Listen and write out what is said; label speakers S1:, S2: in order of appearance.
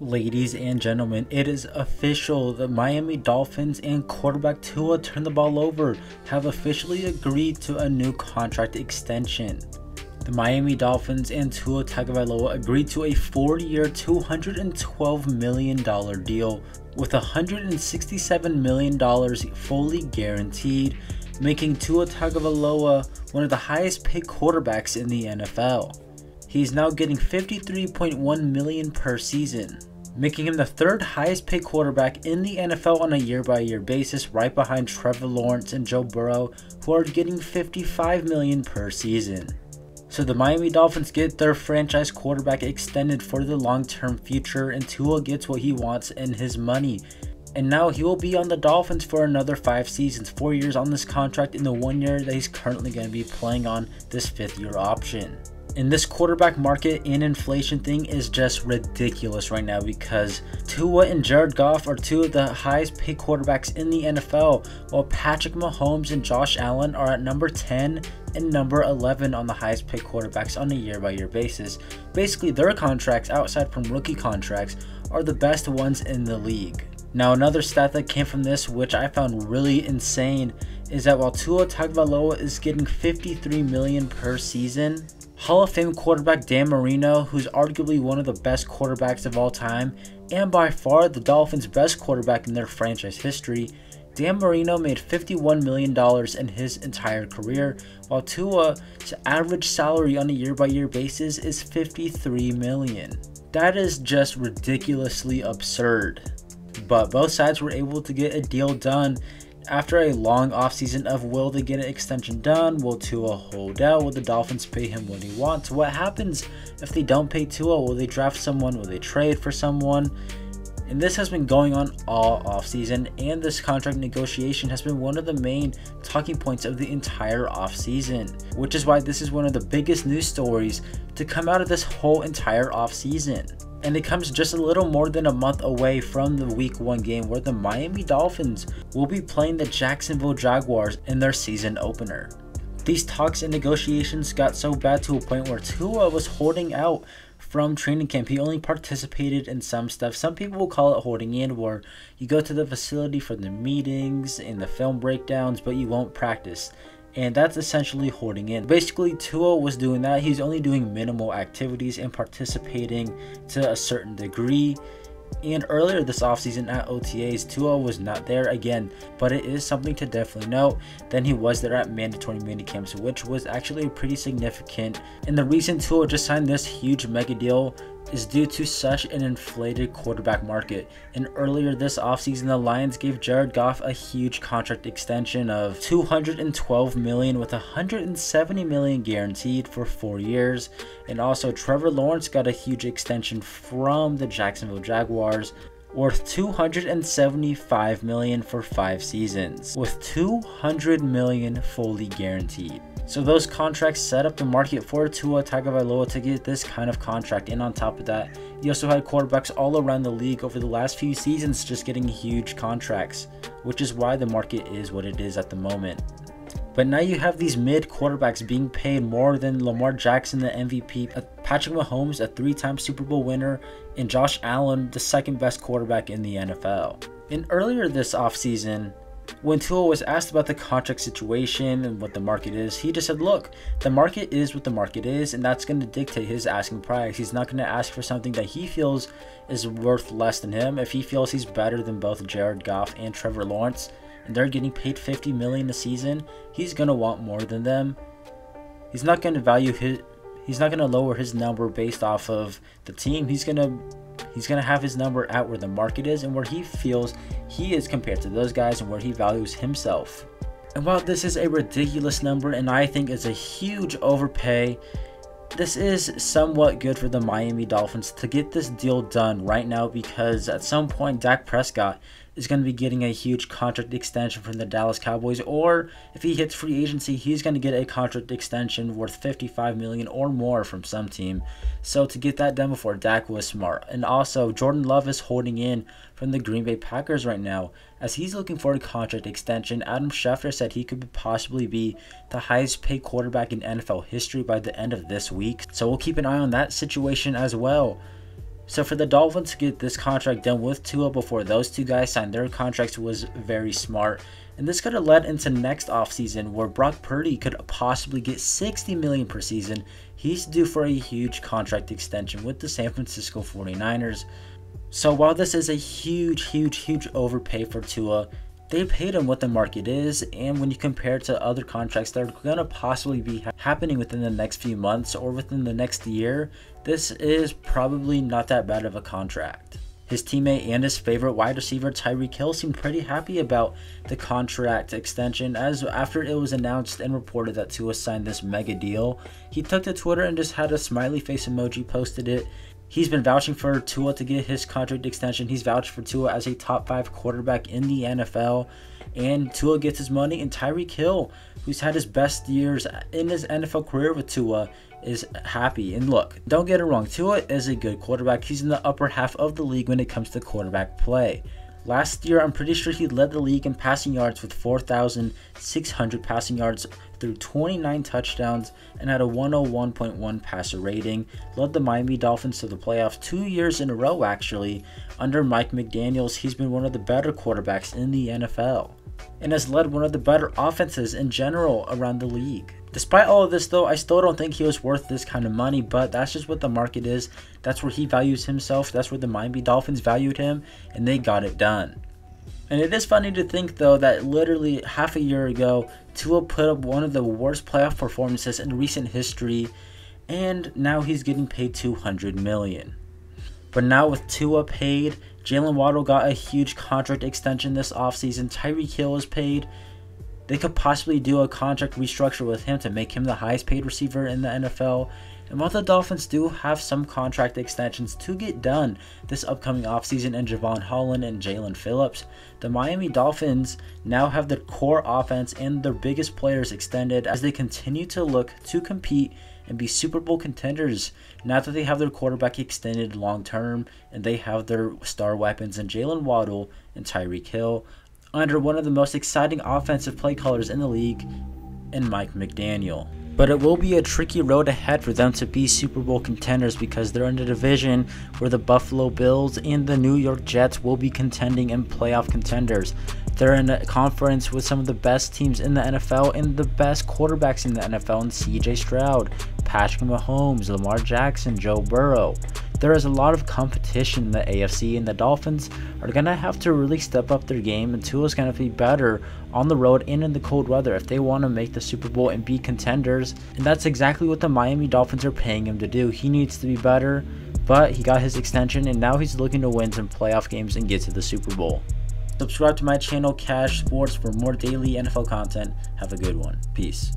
S1: Ladies and gentlemen, it is official. The Miami Dolphins and quarterback Tua Tagovailoa have officially agreed to a new contract extension. The Miami Dolphins and Tua Tagovailoa agreed to a 4-year, $212 million deal with $167 million fully guaranteed, making Tua Tagovailoa one of the highest paid quarterbacks in the NFL. He's now getting 53.1 million per season, making him the third highest paid quarterback in the NFL on a year-by-year basis, right behind Trevor Lawrence and Joe Burrow, who are getting 55 million per season. So the Miami Dolphins get their franchise quarterback extended for the long-term future and Tua gets what he wants and his money. And now he will be on the Dolphins for another five seasons, four years on this contract in the one year that he's currently going to be playing on this fifth year option. And this quarterback market and inflation thing is just ridiculous right now because Tua and Jared Goff are two of the highest paid quarterbacks in the NFL, while Patrick Mahomes and Josh Allen are at number 10 and number 11 on the highest paid quarterbacks on a year by year basis. Basically, their contracts, outside from rookie contracts, are the best ones in the league. Now, another stat that came from this, which I found really insane, is that while Tua Tagovailoa is getting 53 million per season, Hall of Fame quarterback Dan Marino, who's arguably one of the best quarterbacks of all time, and by far the Dolphins' best quarterback in their franchise history, Dan Marino made $51 million in his entire career, while Tua's average salary on a year-by-year basis is 53 million. That is just ridiculously absurd. But both sides were able to get a deal done after a long offseason of will they get an extension done? Will Tua hold out? Will the Dolphins pay him what he wants? What happens if they don't pay Tua? Will they draft someone? Will they trade for someone? And this has been going on all offseason, and this contract negotiation has been one of the main talking points of the entire offseason, which is why this is one of the biggest news stories to come out of this whole entire offseason and it comes just a little more than a month away from the week 1 game where the Miami Dolphins will be playing the Jacksonville Jaguars in their season opener. These talks and negotiations got so bad to a point where Tua was holding out from training camp. He only participated in some stuff. Some people will call it holding in, where you go to the facility for the meetings and the film breakdowns, but you won't practice and that's essentially hoarding in. Basically, Tua was doing that. He's only doing minimal activities and participating to a certain degree. And earlier this offseason at OTAs, Tua was not there again, but it is something to definitely note. Then he was there at mandatory minicamps, which was actually pretty significant. And the reason Tua just signed this huge mega deal is due to such an inflated quarterback market. And earlier this offseason, the Lions gave Jared Goff a huge contract extension of 212 million with 170 million guaranteed for 4 years. And also Trevor Lawrence got a huge extension from the Jacksonville Jaguars worth 275 million for 5 seasons with 200 million fully guaranteed. So those contracts set up the market for Tua Tagovailoa to get this kind of contract. And on top of that, you also had quarterbacks all around the league over the last few seasons just getting huge contracts, which is why the market is what it is at the moment. But now you have these mid quarterbacks being paid more than Lamar Jackson, the MVP, Patrick Mahomes, a three time Super Bowl winner, and Josh Allen, the second best quarterback in the NFL. And earlier this offseason, when Tua was asked about the contract situation and what the market is, he just said, Look, the market is what the market is, and that's going to dictate his asking price. He's not going to ask for something that he feels is worth less than him. If he feels he's better than both Jared Goff and Trevor Lawrence, and they're getting paid 50 million a season, he's going to want more than them. He's not going to value his he's not going to lower his number based off of the team. He's going to He's going to have his number at where the market is and where he feels he is compared to those guys and where he values himself. And while this is a ridiculous number and I think is a huge overpay, this is somewhat good for the Miami Dolphins to get this deal done right now because at some point Dak Prescott is going to be getting a huge contract extension from the Dallas Cowboys or if he hits free agency he's going to get a contract extension worth 55 million or more from some team. So to get that done before Dak was smart. And also Jordan Love is holding in from the Green Bay Packers right now as he's looking for a contract extension. Adam Schefter said he could possibly be the highest paid quarterback in NFL history by the end of this week. So we'll keep an eye on that situation as well. So for the Dolphins to get this contract done with Tua before those two guys signed their contracts was very smart. And this could have led into next offseason where Brock Purdy could possibly get 60 million per season. He's due for a huge contract extension with the San Francisco 49ers. So while this is a huge, huge, huge overpay for Tua, they paid him what the market is, and when you compare it to other contracts that are going to possibly be ha- happening within the next few months or within the next year, this is probably not that bad of a contract. His teammate and his favorite wide receiver Tyreek Hill seemed pretty happy about the contract extension as after it was announced and reported that Tua signed this mega deal, he took to Twitter and just had a smiley face emoji posted it He's been vouching for Tua to get his contract extension. He's vouched for Tua as a top five quarterback in the NFL. And Tua gets his money. And Tyreek Hill, who's had his best years in his NFL career with Tua, is happy. And look, don't get it wrong. Tua is a good quarterback. He's in the upper half of the league when it comes to quarterback play. Last year, I'm pretty sure he led the league in passing yards with 4,600 passing yards through 29 touchdowns and had a 101.1 passer rating. Led the Miami Dolphins to the playoffs two years in a row, actually. Under Mike McDaniels, he's been one of the better quarterbacks in the NFL and has led one of the better offenses in general around the league. Despite all of this, though, I still don't think he was worth this kind of money, but that's just what the market is. That's where he values himself. That's where the Miami Dolphins valued him, and they got it done. And it is funny to think, though, that literally half a year ago, Tua put up one of the worst playoff performances in recent history, and now he's getting paid 200 million. But now with Tua paid, Jaylen Waddle got a huge contract extension this offseason. Tyreek Hill is paid. They could possibly do a contract restructure with him to make him the highest paid receiver in the NFL. And while the Dolphins do have some contract extensions to get done this upcoming offseason in Jevon Holland and Jaelan Phillips, the Miami Dolphins now have their core offense and their biggest players extended as they continue to look to compete and be Super Bowl contenders now that they have their quarterback extended long term and they have their star weapons in Jaylen Waddle and Tyreek Hill under one of the most exciting offensive play callers in the league in Mike McDaniel. But it will be a tricky road ahead for them to be Super Bowl contenders because they're in a division where the Buffalo Bills and the New York Jets will be contending and playoff contenders. They're in a conference with some of the best teams in the NFL and the best quarterbacks in the NFL, and CJ Stroud, Patrick Mahomes, Lamar Jackson, Joe Burrow there is a lot of competition in the AFC, and the Dolphins are going to have to really step up their game, and Tua is going to be better on the road and in the cold weather if they want to make the Super Bowl and be contenders. And that's exactly what the Miami Dolphins are paying him to do. He needs to be better, but he got his extension, and now he's looking to win some playoff games and get to the Super Bowl. Subscribe to my channel, KAJ Sports, for more daily NFL content. Have a good one. Peace.